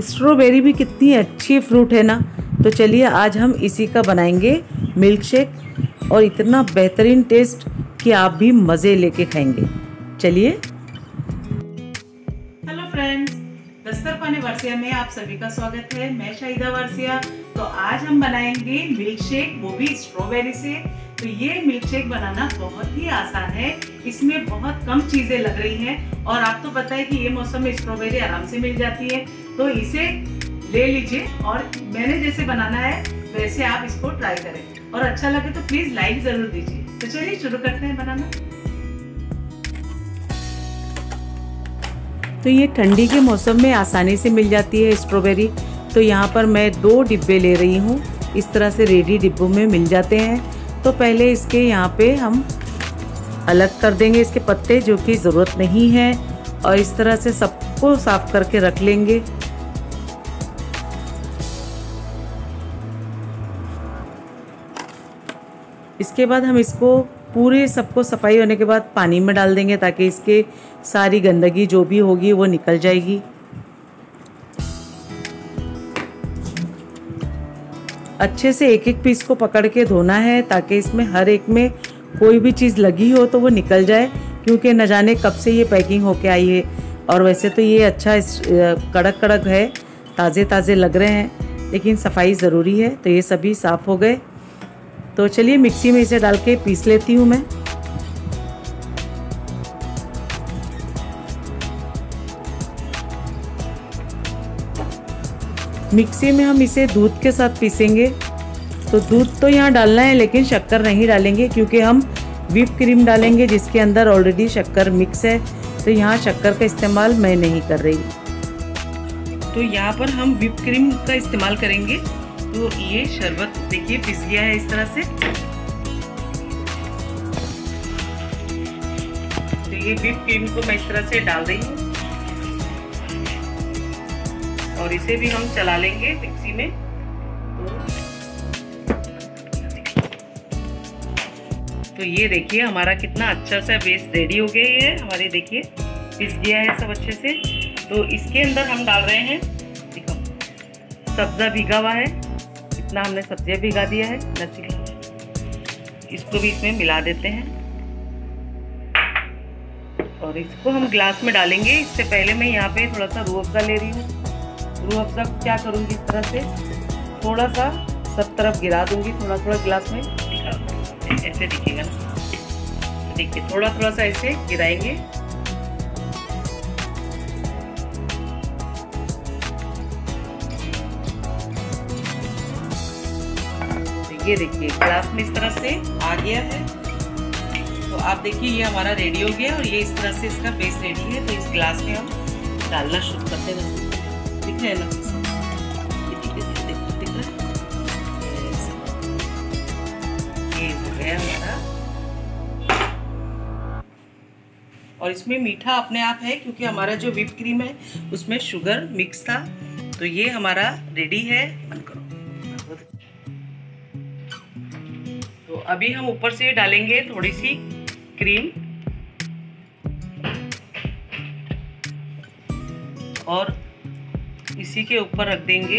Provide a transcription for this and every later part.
Strawberry भी कितनी अच्छी फ्रूट है ना? तो चलिए आज हम इसी का बनाएँगे मिल्क शेक और इतना बेहतरीन टेस्ट कि आप भी मज़े लेके खाएँगे। चलिए पाने वर्सिया में आप सभी का स्वागत है। मैं शाहिदा वर्सिया। तो आज हम बनाएँगे मिल्क शेक वो भी स्ट्रॉबेरी से। तो ये मिल्क शेक बनाना बहुत ही आसान है। इसमें बहुत कम चीज़ें लग रही हैं और आप तो पता है कि ये मौसम में स्ट्रॉबेरी आराम से मिल जाती है। तो इसे ले लीजिए और मैंने जैसे बनाना है, वैसे आप इसको ट्राई करें। और अच्छा लगे तो प्लीज़ लाइक ज़रूर दीजिए। तो चलिए शुरू करते हैं बनाना। तो ये ठंडी के मौसम में आसानी से मिल जाती है स्ट्रॉबेरी। तो यहाँ पर मैं दो डिब्बे ले रही हूँ। इस तरह से रेडी डिब्बों में मिल जाते हैं। तो पहले इसके यहाँ पे हम अलग कर देंगे इसके पत्ते, जो कि ज़रूरत नहीं है, और इस तरह से सबको साफ़ करके रख लेंगे। इसके बाद हम इसको पूरे सबको सफ़ाई होने के बाद पानी में डाल देंगे ताकि इसके सारी गंदगी जो भी होगी वो निकल जाएगी। अच्छे से एक एक पीस को पकड़ के धोना है ताकि इसमें हर एक में कोई भी चीज़ लगी हो तो वो निकल जाए, क्योंकि न जाने कब से ये पैकिंग होके आई है। और वैसे तो ये अच्छा कड़क कड़क है ताज़े ताज़े लग रहे हैं, लेकिन सफ़ाई ज़रूरी है तो ये सभी साफ़ हो गए। तो चलिए मिक्सी में इसे डाल के पीस लेती हूँ मैं। मिक्सी में हम इसे दूध के साथ पीसेंगे। तो दूध तो यहाँ डालना है, लेकिन शक्कर नहीं डालेंगे, क्योंकि हम विप क्रीम डालेंगे, जिसके अंदर ऑलरेडी शक्कर मिक्स है। तो यहाँ शक्कर का इस्तेमाल मैं नहीं कर रही। तो यहाँ पर हम विप क्रीम का इस्तेमाल करेंगे। तो ये शरबत, देखिए, पिस गया है इस तरह से। तो ये विप क्रीम को मैं इस तरह से डाल रही हूँ। और इसे भी हम चला लेंगे मिक्सी में। तो ये देखिए, हमारा कितना अच्छा सा बेस रेडी हो गया है हमारे देखिए, पिस गया है सब अच्छे से। तो इसके अंदर हम डाल रहे हैं, देखो, सब्जा भिगा हुआ है। इतना हमने सब्ज़ियाँ भिगा दिया है लस्सी इसको भी इसमें मिला देते हैं। और इसको हम ग्लास में डालेंगे। इससे पहले मैं यहाँ पे थोड़ा सा रूह अफ़ज़ा ले रही हूँ। रूह अफ़ज़ा क्या करूँगी इस तरह से? थोड़ा सा सब तरफ़ गिरा दूँगी थोड़ा थोड़ा गिलास में। ऐसे दिखेगा ना। देखिए थोड़ा थोड़ा सा ऐसे गिराएँगे। ये देखिए ग्लास में इस तरह से आ गया है। तो आप देखिए, ये हमारा रेडी हो गया और ये इस तरह से इसका बेस रेडी है। तो इस ग्लास में हम डालना शुरू करते हैं। दिख रहे हैं ना? और इसमें मीठा अपने आप है, क्योंकि हमारा जो विप क्रीम है, उसमें शुगर मिक्स था। तो ये हमारा रेडी है। तो अभी हम ऊपर से डालेंगे थोड़ी सी क्रीम। और इसी के ऊपर रख देंगे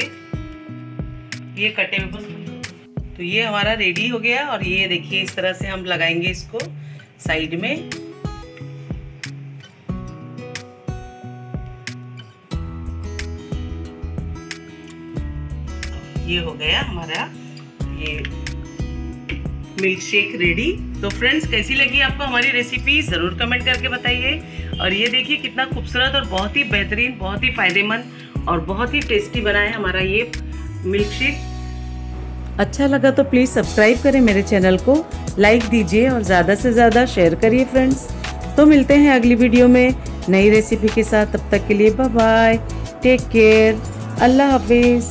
ये कटे हुए तो ये हमारा रेडी हो गया और ये देखिए इस तरह से हम लगाएँगे इसको साइड में। ये हो गया हमारा ये मिल्क शेक रेडी तो फ्रेंड्स कैसी लगी आपको हमारी रेसिपी ज़रूर कमेंट करके बताइए। और ये देखिए कितना खूबसूरत और बहुत ही बेहतरीन, बहुत ही फ़ायदेमंद और बहुत ही टेस्टी बना है हमारा ये मिल्क शेक अच्छा लगा तो प्लीज़ सब्सक्राइब करें मेरे चैनल को। लाइक दीजिए और ज़्यादा से ज़्यादा शेयर करिए फ्रेंड्स तो मिलते हैं अगली वीडियो में नई रेसिपी के साथ। तब तक के लिए बाय बाय टेक केयर अल्लाह हाफिज़।